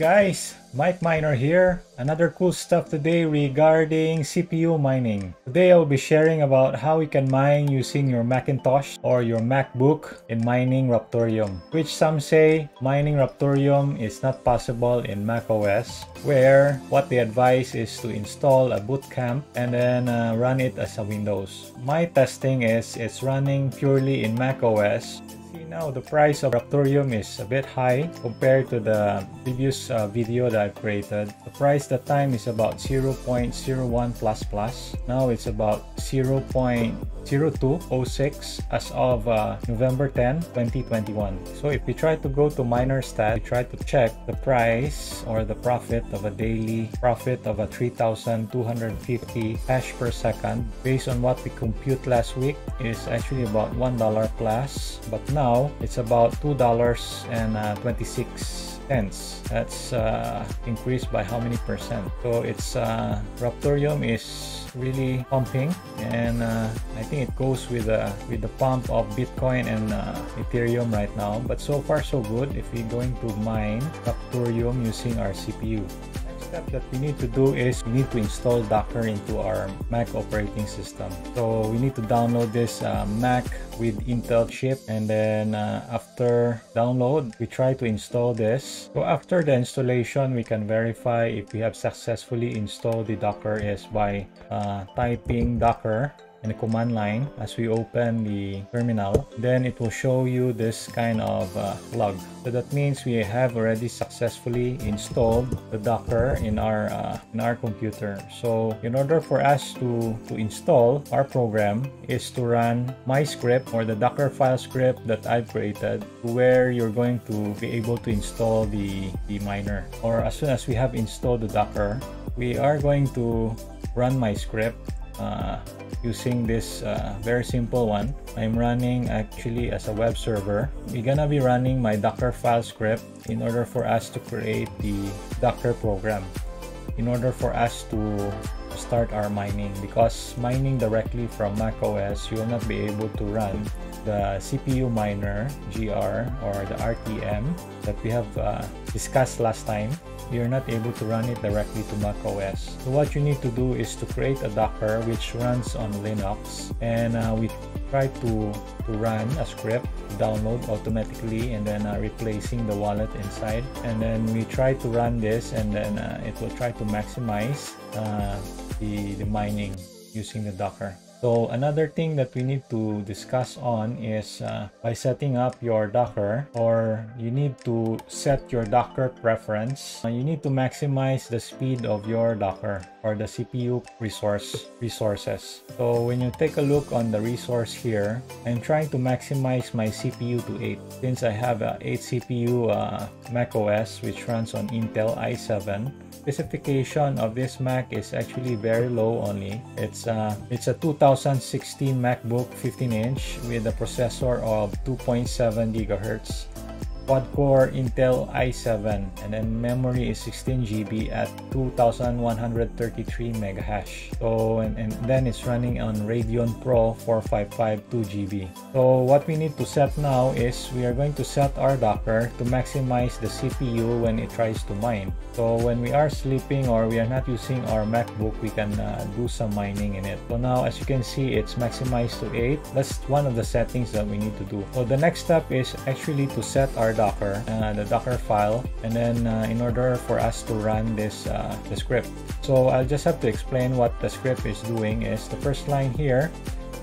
guys, Mike Miner here. Another cool stuff today regarding CPU mining. Today I'll be sharing about how you can mine using your Macintosh or your MacBook in mining Raptoreum, which some say mining Raptoreum is not possible in macOS, where what they advise is to install a boot camp and then uh, run it as a Windows. My testing is it's running purely in macOS now the price of Raptoreum is a bit high compared to the previous uh, video that I created. The price that time is about 0.01 plus plus. Now it's about 0.0206 as of uh, November 10, 2021. So if we try to go to MinerStat, we try to check the price or the profit of a daily profit of a 3,250 hash per second based on what we compute last week is actually about $1 plus. But now it's about $2.26 that's uh, increased by how many percent? So it's uh, raptoreum is really pumping and uh, i think it goes with uh, with the pump of bitcoin and uh, ethereum right now. But so far so good if we're going to mine raptoreum using our cpu step that we need to do is we need to install Docker into our Mac operating system. So we need to download this uh, Mac with Intel chip and then uh, after download we try to install this. So after the installation we can verify if we have successfully installed the Docker is by uh, typing Docker in the command line as we open the terminal. Then it will show you this kind of uh, log. So that means we have already successfully installed the docker in our uh, in our computer. So in order for us to to install our program is to run my script or the docker file script that i've created where you're going to be able to install the the miner. Or as soon as we have installed the docker we are going to run my script uh, using this uh, very simple one. I'm running actually as a web server. We're gonna be running my Docker file script in order for us to create the Docker program. In order for us to start our mining because mining directly from macOS you will not be able to run the CPU miner GR or the RTM that we have uh, discussed last time you're not able to run it directly to macOS. So what you need to do is to create a Docker which runs on Linux and uh, we try to, to run a script download automatically and then uh, replacing the wallet inside and then we try to run this and then uh, it will try to maximize uh, the, the mining using the Docker. So another thing that we need to discuss on is uh, by setting up your Docker or you need to set your Docker preference. Uh, you need to maximize the speed of your Docker or the CPU resource resources. So when you take a look on the resource here, I'm trying to maximize my CPU to 8 since I have a 8 CPU uh, macOS which runs on Intel i7 specification of this Mac is actually very low only. It's uh, it's a 2016 MacBook 15 inch with a processor of 2.7 gigahertz quad-core Intel i7 and then memory is 16 GB at 2133 megahash. So and, and then it's running on Radeon Pro 455 2 GB so what we need to set now is we are going to set our Docker to maximize the CPU when it tries to mine. So when we are sleeping or we are not using our MacBook we can uh, do some mining in it. So now as you can see it's maximized to 8 that's one of the settings that we need to do. So the next step is actually to set our Docker, uh, the Docker file, and then uh, in order for us to run this uh, the script. So I'll just have to explain what the script is doing is the first line here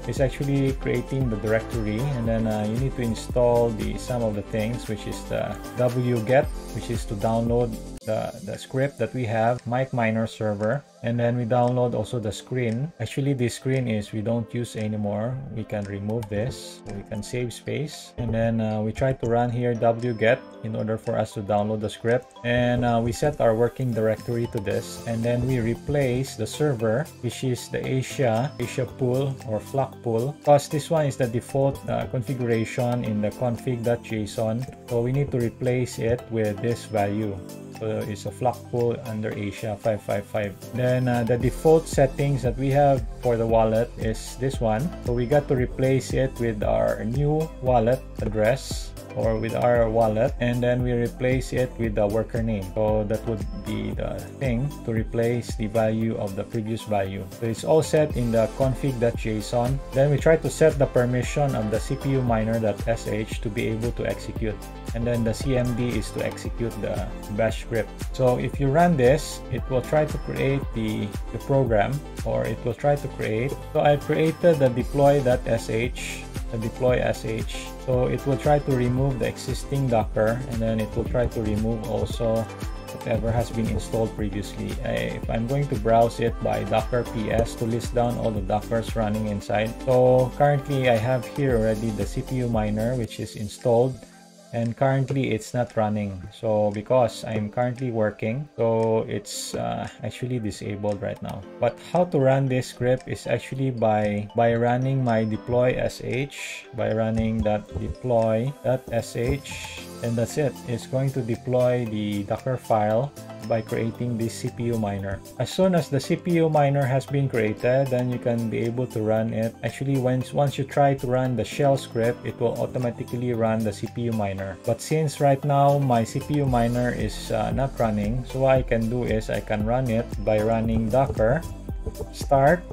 is actually creating the directory and then uh, you need to install the some of the things which is the wget which is to download the, the script that we have, Mike Miner server. And then we download also the screen. Actually, this screen is we don't use anymore. We can remove this. we can save space. And then uh, we try to run here wget in order for us to download the script. And uh, we set our working directory to this. And then we replace the server, which is the Asia, Asia pool or Flock pool. Because this one is the default uh, configuration in the config.json. So we need to replace it with this value. So it's a flock pool under Asia 555. Then uh, the default settings that we have for the wallet is this one. So we got to replace it with our new wallet address or with our wallet and then we replace it with the worker name. So that would be the thing to replace the value of the previous value. So it's all set in the config.json then we try to set the permission of the cpu miner.sh to be able to execute. And then the cmd is to execute the bash script. So if you run this it will try to create the, the program or it will try to create. So i created the deploy.sh the deploy sh. So it will try to remove the existing docker and then it will try to remove also whatever has been installed previously. I, if i'm going to browse it by docker ps to list down all the dockers running inside. So currently i have here already the cpu miner which is installed and currently it's not running. So because i'm currently working so it's uh, actually disabled right now. But how to run this script is actually by by running my deploy sh by running that deploy that sh and that's it it's going to deploy the docker file by creating this CPU miner. As soon as the CPU miner has been created, then you can be able to run it. Actually, once, once you try to run the shell script, it will automatically run the CPU miner. But since right now my CPU miner is uh, not running, so what I can do is I can run it by running docker start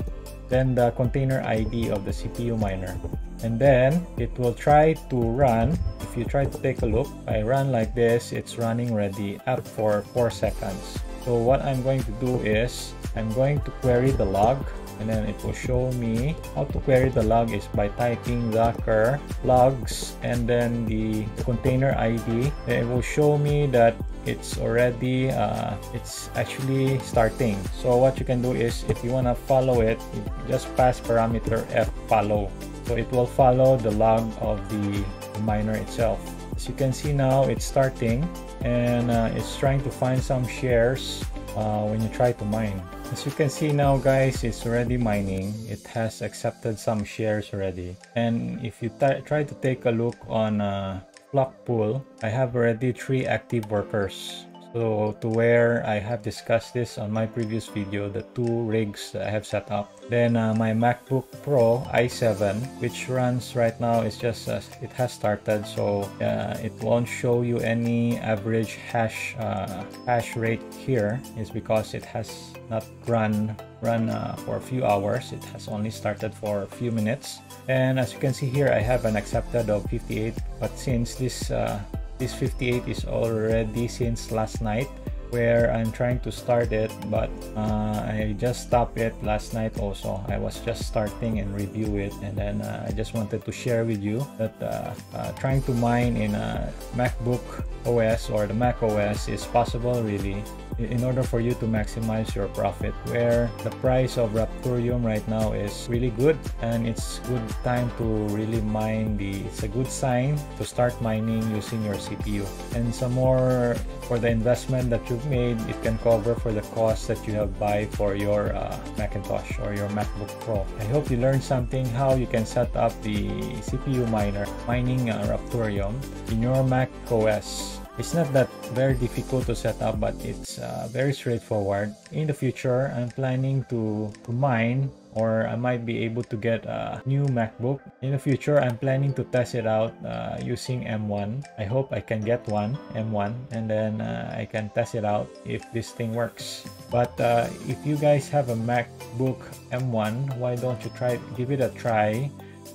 then the container ID of the CPU miner. And then it will try to run if you try to take a look I run like this it's running ready up for 4 seconds. So what I'm going to do is I'm going to query the log and then it will show me how to query the log is by typing docker logs and then the container id and it will show me that it's already uh, it's actually starting. So what you can do is if you want to follow it just pass parameter f follow. So it will follow the log of the miner itself as you can see now it's starting and uh, it's trying to find some shares uh, when you try to mine. As you can see now guys it's already mining. It has accepted some shares already. And if you try to take a look on uh, Flock pool, I have already three active workers. So to where I have discussed this on my previous video, the two rigs that I have set up. Then uh, my MacBook Pro i7, which runs right now, is just uh, it has started, so uh, it won't show you any average hash uh, hash rate here. Is because it has not run run uh, for a few hours. It has only started for a few minutes. And as you can see here, I have an accepted of 58. But since this uh, this 58 is already since last night where I'm trying to start it but uh, I just stopped it last night also. I was just starting and review it and then uh, I just wanted to share with you that uh, uh trying to mine in a MacBook OS or the Mac OS is possible really in order for you to maximize your profit where the price of Raptoreum right now is really good and it's good time to really mine the it's a good sign to start mining using your CPU and some more for the investment that you've made it can cover for the cost that you have buy for your uh, Macintosh or your MacBook Pro. I hope you learned something how you can set up the CPU miner mining uh, Raptoreum in your Mac OS it's not that very difficult to set up, but it's uh, very straightforward. In the future, I'm planning to, to mine or I might be able to get a new MacBook. In the future, I'm planning to test it out uh, using M1. I hope I can get one, M1, and then uh, I can test it out if this thing works. But uh, if you guys have a MacBook M1, why don't you try give it a try?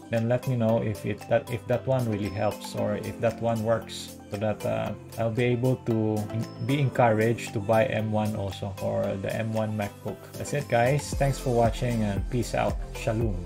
Then let me know if it that if that one really helps or if that one works so that uh, I'll be able to be encouraged to buy M1 also or the M1 MacBook. That's it guys. Thanks for watching and peace out. Shalom.